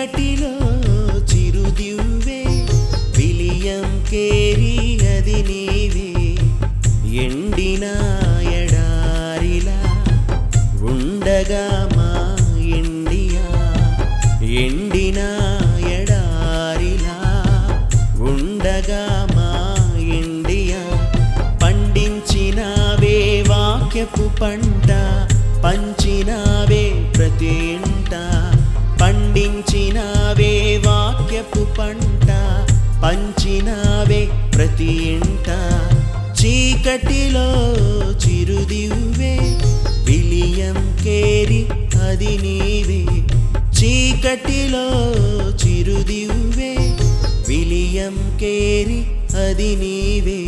చీకటిలో చిరుదివ్వే William Carey అది నీవే. ఎండిన ఎడారిలా ఉండగా మా ఇండియా. ఎండిన ఎడారిలా ఉండగా మా ఇండియా. పండించినవే వాక్యపు పంట పంచినవే ప్రతి ఇంటా. పండించినవే వాక్యపు పంట పంచినవే ప్రతి ఇంట. చీకటిలో చిరుదివ్వే విలియం కేరి అది నీవే. చీకటిలో చిరుదివ్వే విలియం కేరి అది నీవే.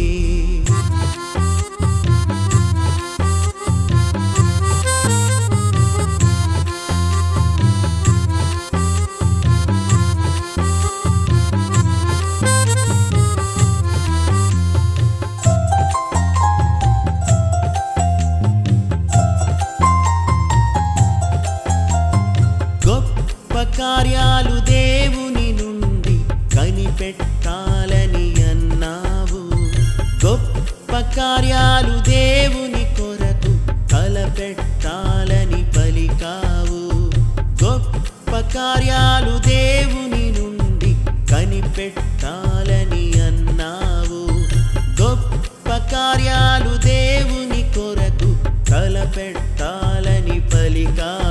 తలపెట్టాలని పలికావు. గొప్ప కార్యాలు దేవుని నుండి కనిపెట్టాలని అన్నావు. గొప్ప కార్యాలు దేవుని కొరకు తలపెట్టాలని పలికావు.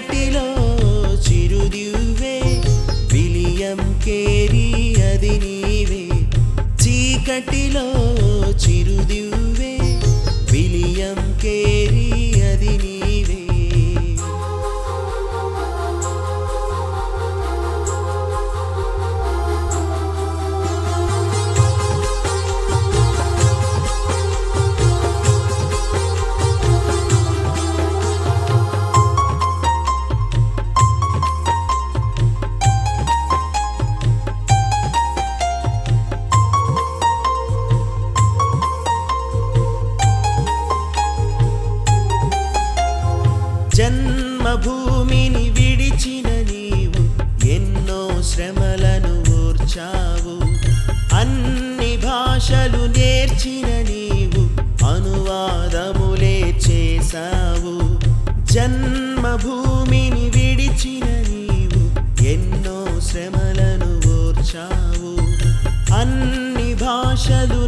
చీకటిలో చిరుదివ్వే విలియం కేరీ అది నీవే. చీకటిలో చిరుదివ్వే భూమిని విడిచిన నీవు ఎన్నో శ్రమలను ఓర్చావు. అన్ని భాషలు నేర్చిన నీవు అనువాదములే చేశావు. జన్మభూమిని విడిచిన నీవు ఎన్నో శ్రమలను ఓర్చావు. అన్ని భాషలు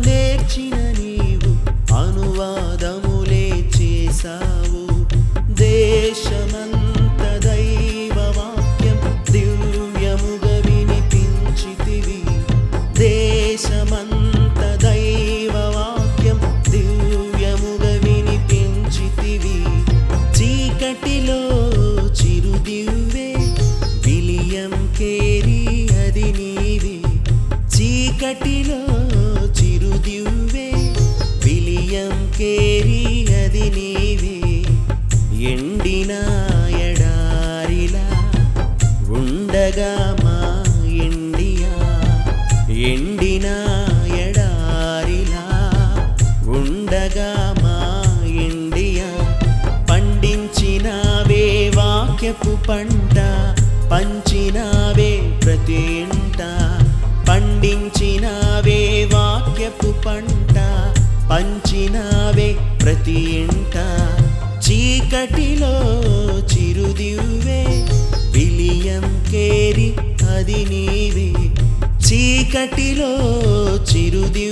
అది నీవి. చీకటిలో చిరుదివ్వే. విలియం కేరి అది నీవి. ఎండిన ఎడారిలా ఉండగా మా ఇండియా ఎండిన ఎడారిలా ఉండగా మా ఇండియా పండించినవే వాక్యపు పంట పంచినా ప్రతి ఇంట చీకటిలో చిరుదివ్వే. విలియం కేరి అది నీవే. చీకటిలో చిరుదివ్వే.